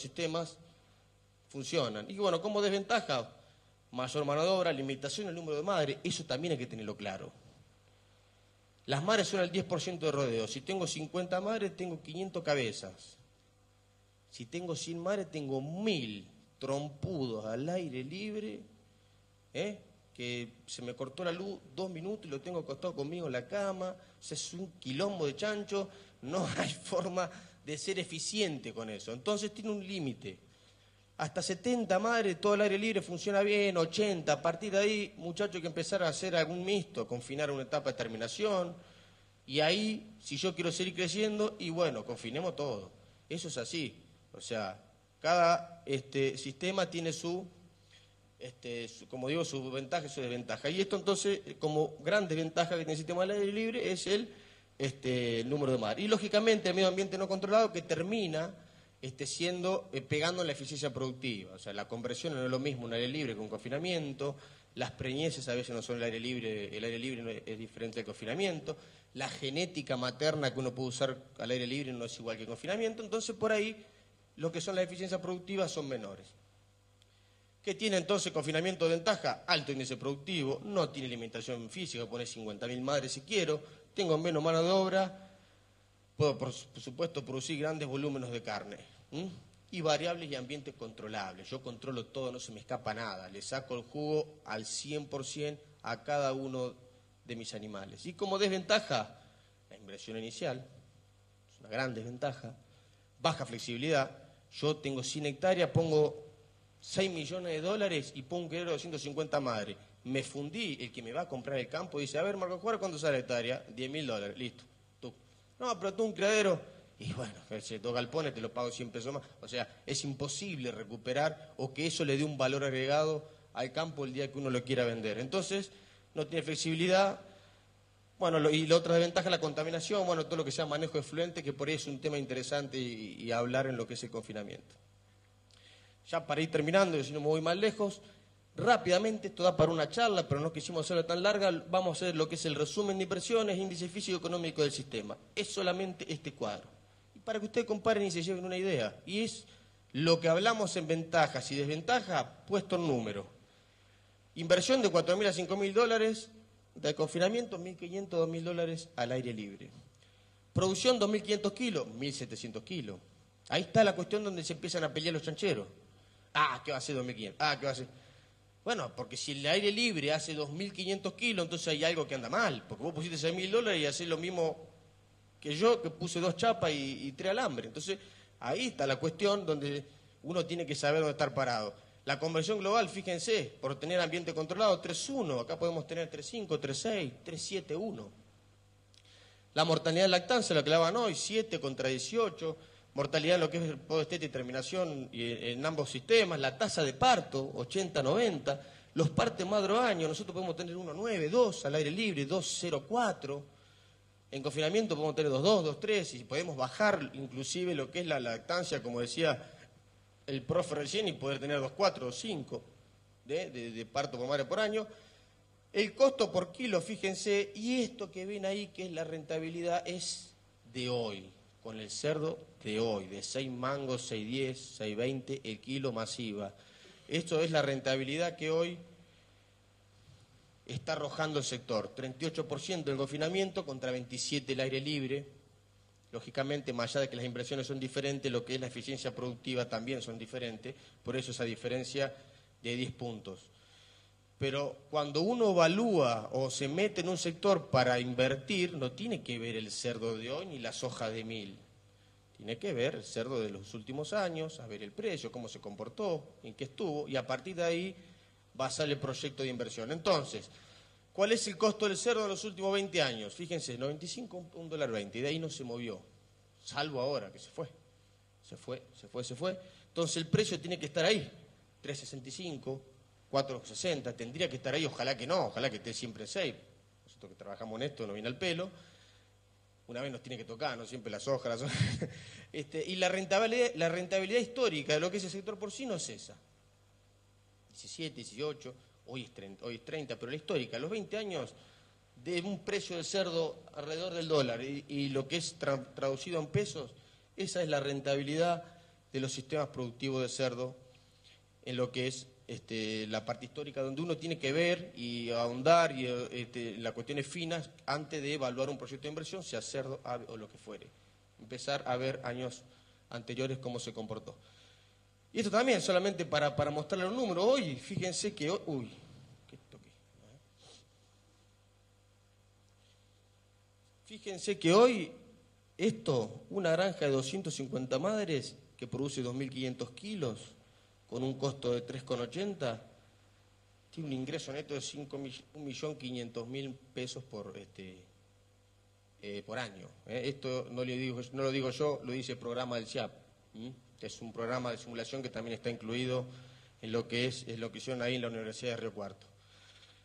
sistemas funcionan. Y bueno, como desventaja, mayor mano de obra, limitación del número de madres, eso también hay que tenerlo claro. Las madres son el 10% de rodeo. Si tengo 50 madres, tengo 500 cabezas. Si tengo 100 madres, tengo 1000 trompudos al aire libre, ¿eh? que se me cortó la luz dos minutos y lo tengo acostado conmigo en la cama. O es un quilombo de chancho. No hay forma de ser eficiente con eso. Entonces tiene un límite. Hasta 70 madres, todo el aire libre funciona bien, 80. A partir de ahí, muchachos, hay que empezar a hacer algún mixto, confinar una etapa de terminación. Y ahí, si yo quiero seguir creciendo, y bueno, confinemos todo. Eso es así. O sea, cada este, sistema tiene su, este, como digo, su ventaja y su desventaja. Y esto entonces, como gran desventaja que tiene el sistema del aire libre, es el, este, el número de mar. Y lógicamente el medio ambiente no controlado que termina esté siendo, eh, pegando en la eficiencia productiva. O sea, la compresión no es lo mismo un aire libre que un confinamiento, las preñeces a veces no son el aire libre, el aire libre es diferente del confinamiento, la genética materna que uno puede usar al aire libre no es igual que el confinamiento, entonces por ahí lo que son las eficiencias productivas son menores. ¿Qué tiene entonces confinamiento de ventaja? Alto índice productivo, no tiene alimentación física, pone 50.000 madres si quiero, tengo menos mano de obra, Puedo, por, supuesto, producir grandes volúmenes de carne. Y variables y ambientes controlables. Yo controlo todo, no se me escapa nada. Le saco el jugo al 100% a cada uno de mis animales. Y como desventaja, la inversión inicial, es una gran desventaja. Baja flexibilidad. Yo tengo 100 hectáreas, pongo 6 millones de dólares y pongo un quedero de 250 madres. Me fundí, el que me va a comprar el campo dice, a ver, Marco Juárez, ¿cuánto sale la hectárea? 10 mil dólares, listo. No, pero tú un criadero. Y bueno, si toca el pone, te lo pago 100 pesos más. O sea, es imposible recuperar o que eso le dé un valor agregado al campo el día que uno lo quiera vender. Entonces, no tiene flexibilidad. Bueno, y la otra desventaja es la contaminación, bueno, todo lo que sea manejo de fluente, que por ahí es un tema interesante y, hablar en lo que es el confinamiento. Ya para ir terminando, y si no me voy más lejos, rápidamente, esto da para una charla, pero no quisimos hacerlo tan larga, vamos a hacer lo que es el resumen de inversiones, índice físico-económico del sistema. Es solamente este cuadro. Y para que ustedes comparen y se lleven una idea. Y es lo que hablamos en ventajas y desventajas puesto en número. Inversión de 4.000 a 5.000 dólares, de confinamiento 1.500 a 2.000 dólares al aire libre. Producción 2.500 kilos, 1.700 kilos. Ahí está la cuestión donde se empiezan a pelear los chancheros. Ah, ¿qué va a ser 2.500? Ah, ¿qué va a ser? Bueno, porque si el aire libre hace 2.500 kilos, entonces hay algo que anda mal. Porque vos pusiste 6.000 dólares y haces lo mismo que yo, que puse dos chapas y, tres alambres. Entonces, ahí está la cuestión donde uno tiene que saber dónde estar parado. La conversión global, fíjense, por tener ambiente controlado, 3.1. Acá podemos tener 3.5, 3.6, 3.7.1. La mortalidad de lactancia, la que hoy, 7 contra 18 mortalidad en lo que es podestete y terminación en ambos sistemas, la tasa de parto, 80-90, los partes madro-año, nosotros podemos tener 1,9, 2 al aire libre, 2,04, en confinamiento podemos tener 2,2, 2,3 y podemos bajar inclusive lo que es la lactancia, como decía el profe recién, y poder tener 2,4, 2,5 de, de, de parto por madre por año. El costo por kilo, fíjense, y esto que ven ahí, que es la rentabilidad, es de hoy, con el cerdo de hoy, de 6 mangos, 6.10, 6.20 el kilo masiva. Esto es la rentabilidad que hoy está arrojando el sector. 38% del confinamiento contra 27% el aire libre. Lógicamente, más allá de que las inversiones son diferentes, lo que es la eficiencia productiva también son diferentes, por eso esa diferencia de 10 puntos. Pero cuando uno evalúa o se mete en un sector para invertir, no tiene que ver el cerdo de hoy ni la soja de mil. Tiene que ver el cerdo de los últimos años, a ver el precio, cómo se comportó, en qué estuvo, y a partir de ahí va a salir el proyecto de inversión. Entonces, ¿cuál es el costo del cerdo en los últimos 20 años? Fíjense, 95, un dólar 20, y de ahí no se movió, salvo ahora que se fue. Se fue, se fue, se fue. Entonces el precio tiene que estar ahí, 365, 4,60, tendría que estar ahí, ojalá que no, ojalá que esté siempre en 6. Nosotros que trabajamos en esto no viene al pelo. Una vez nos tiene que tocar, no siempre las hojas. Este, y la rentabilidad, la rentabilidad histórica de lo que es el sector porcino es esa. 17, 18, hoy es 30, hoy es 30 pero la histórica, los 20 años de un precio del cerdo alrededor del dólar y, lo que es traducido en pesos, esa es la rentabilidad de los sistemas productivos de cerdo en lo que es este, la parte histórica, donde uno tiene que ver y ahondar y este, las cuestiones finas antes de evaluar un proyecto de inversión, sea cerdo, ave o lo que fuere. Empezar a ver años anteriores cómo se comportó. Y esto también, solamente para, para mostrarle un número. Hoy, fíjense que hoy... Uy, ¿qué toqué? Fíjense que hoy esto, una granja de 250 madres que produce 2.500 kilos con un costo de 3,80, tiene un ingreso neto de 1.500.000 pesos por, este, eh, por año. ¿eh? Esto no, le digo, no lo digo yo, lo dice el programa del CIAP. Es un programa de simulación que también está incluido en lo que es, lo que hicieron ahí en la Universidad de Río Cuarto.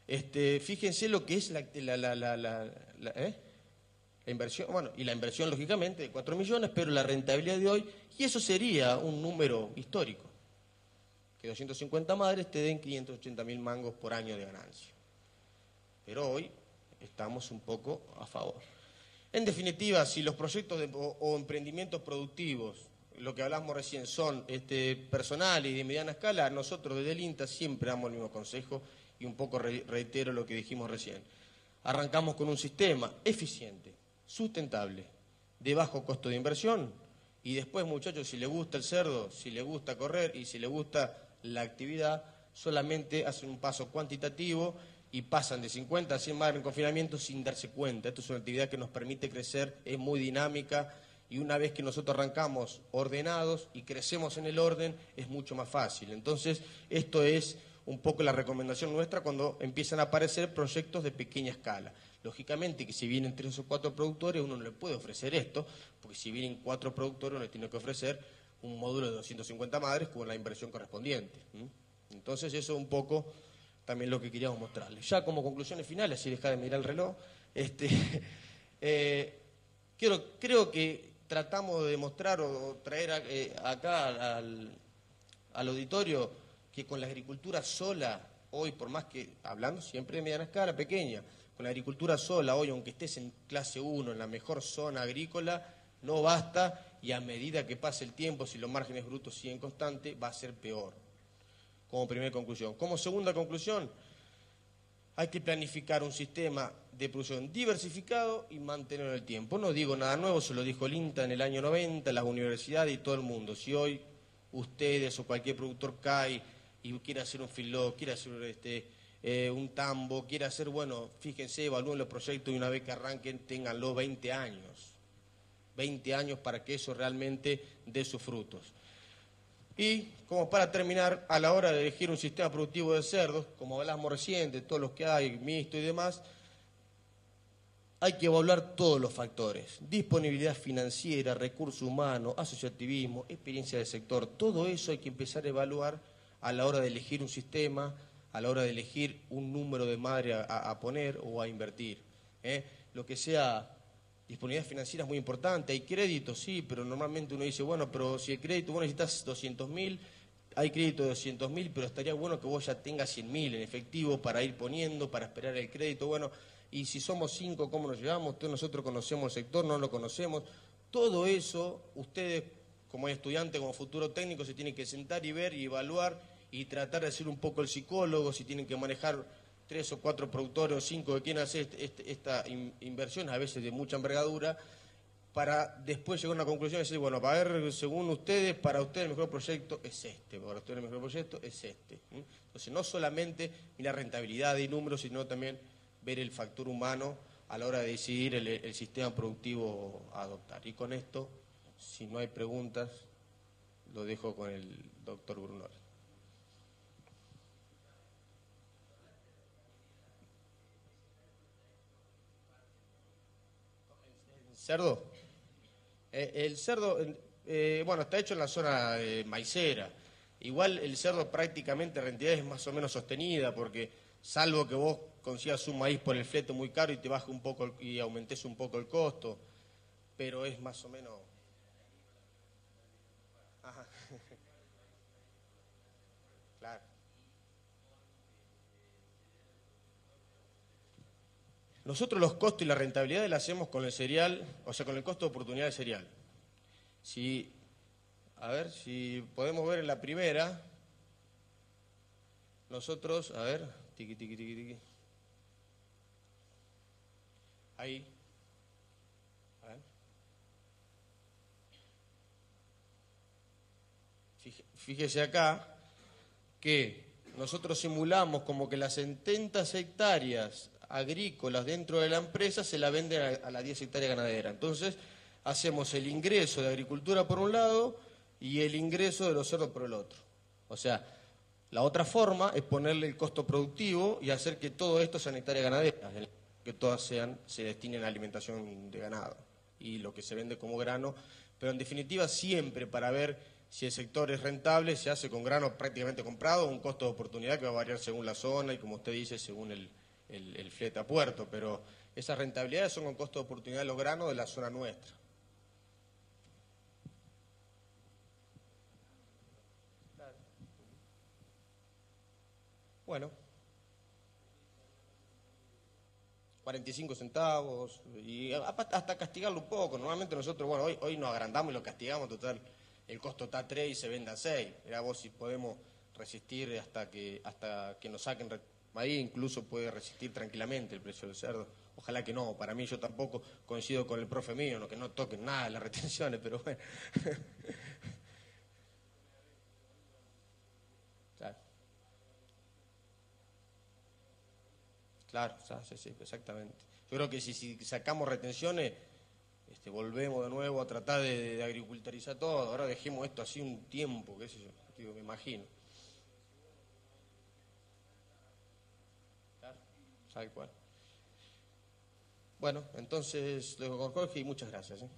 Este, fíjense lo que es la, ¿eh? la, inversión, bueno, y la inversión lógicamente de 4 millones, pero la rentabilidad de hoy, y eso sería un número histórico, que 250 madres te den 580 mil mangos por año de ganancia. Pero hoy estamos un poco a favor. En definitiva, si los proyectos o emprendimientos productivos lo que hablamos recién son este, personal y de mediana escala, nosotros desde el INTA siempre damos el mismo consejo y un poco reitero lo que dijimos recién. Arrancamos con un sistema eficiente, sustentable, de bajo costo de inversión y después, muchachos, si le gusta el cerdo, si le gusta correr y si le gusta la actividad, solamente hacen un paso cuantitativo y pasan de 50 a 100 madres en confinamiento sin darse cuenta. Esto es una actividad que nos permite crecer, es muy dinámica y una vez que nosotros arrancamos ordenados y crecemos en el orden, es mucho más fácil. Entonces, esto es un poco la recomendación nuestra cuando empiezan a aparecer proyectos de pequeña escala. Lógicamente que si vienen tres o cuatro productores, uno no le puede ofrecer esto, porque si vienen cuatro productores, uno le tiene que ofrecer un módulo de 250 madres con la inversión correspondiente. Entonces, eso es un poco también lo que queríamos mostrarles. Ya como conclusiones finales, si deja de mirar el reloj, este, eh, creo que tratamos de demostrar o traer eh, acá al, auditorio que con la agricultura sola, hoy, por más que, hablando siempre de mediana escala, pequeña, con la agricultura sola, hoy, aunque estés en clase 1, en la mejor zona agrícola, no basta y a medida que pase el tiempo, si los márgenes brutos siguen constantes, va a ser peor. Como primera conclusión. Como segunda conclusión, hay que planificar un sistema de producción diversificado y mantenerlo en el tiempo. No digo nada nuevo, se lo dijo el INTA en el año 90, las universidades y todo el mundo. Si hoy ustedes o cualquier productor cae y quiere hacer un filó, quiere hacer este, eh, un tambo, quiere hacer, bueno, fíjense, evalúen los proyectos y una vez que arranquen, tenganlo 20 años. 20 años para que eso realmente dé sus frutos. Y como para terminar, a la hora de elegir un sistema productivo de cerdos, como hablamos recién, de todos los que hay, mixto y demás, hay que evaluar todos los factores. Disponibilidad financiera, recurso humano, asociativismo, experiencia del sector. Todo eso hay que empezar a evaluar a la hora de elegir un sistema, a la hora de elegir un número de madre a, poner o a invertir. ¿eh? Lo que sea disponibilidad financiera es muy importante. Hay crédito, sí, pero normalmente uno dice, bueno, pero si el crédito vos necesitas 200 mil, hay crédito de 200 mil, pero estaría bueno que vos ya tengas 100 mil en efectivo para ir poniendo, para esperar el crédito. Bueno, y si somos cinco, ¿cómo nos llevamos? Todos nosotros conocemos el sector, no lo conocemos. Todo eso, ustedes como estudiantes, como futuro técnico, se tienen que sentar y ver y evaluar y tratar de ser un poco el psicólogo, si tienen que manejar tres o cuatro productores o cinco que quieren hacer este, este, esta inversión, a veces de mucha envergadura, para después llegar a una conclusión y decir, bueno, para ver, según ustedes, para ustedes el mejor proyecto es este, para ustedes el mejor proyecto es este. Entonces, no solamente mirar rentabilidad y números, sino también ver el factor humano a la hora de decidir el, sistema productivo a adoptar. Y con esto, si no hay preguntas, lo dejo con el doctor Brunor. ¿Cerdo? Eh, el cerdo, eh, bueno, está hecho en la zona maicera. Igual el cerdo prácticamente la rentabilidad es más o menos sostenida porque salvo que vos consigas un maíz por el flete muy caro y te baje un poco y aumentes un poco el costo, pero es más o menos... Ajá. claro. Nosotros los costos y la rentabilidad la hacemos con el cereal, o sea, con el costo de oportunidad del cereal. Si a ver si podemos ver en la primera. Nosotros, a ver, tiqui, tiqui, tiqui, tiqui. Ahí. A ver. Fíjese acá que nosotros simulamos como que las 70 hectáreas agrícolas dentro de la empresa se la venden a, las 10 hectáreas ganaderas. Entonces, hacemos el ingreso de agricultura por un lado y el ingreso de los cerdos por el otro. O sea, la otra forma es ponerle el costo productivo y hacer que todo esto sean hectáreas ganaderas, que todas sean, se destinen a alimentación de ganado y lo que se vende como grano, pero en definitiva siempre para ver si el sector es rentable se hace con grano prácticamente comprado, un costo de oportunidad que va a variar según la zona y como usted dice, según el, el, flete a puerto, pero esas rentabilidades son con costo de oportunidad de los granos de la zona nuestra. Bueno, 45 centavos, y hasta castigarlo un poco. Normalmente nosotros, bueno, hoy, hoy nos agrandamos y lo castigamos, total, el costo está a 3 y se vende a 6. Era vos si podemos resistir hasta que, hasta que nos saquen Ahí incluso puede resistir tranquilamente el precio del cerdo. Ojalá que no, para mí yo tampoco coincido con el profe mío, no, que no toquen nada las retenciones, pero bueno. claro. sí, exactamente. Yo creo que si, sacamos retenciones, este, volvemos de nuevo a tratar de, de, agriculturizar todo. Ahora dejemos esto así un tiempo, qué sé yo, me imagino. Tal cual. Bueno, entonces, luego Jorge y muchas gracias. ¿eh?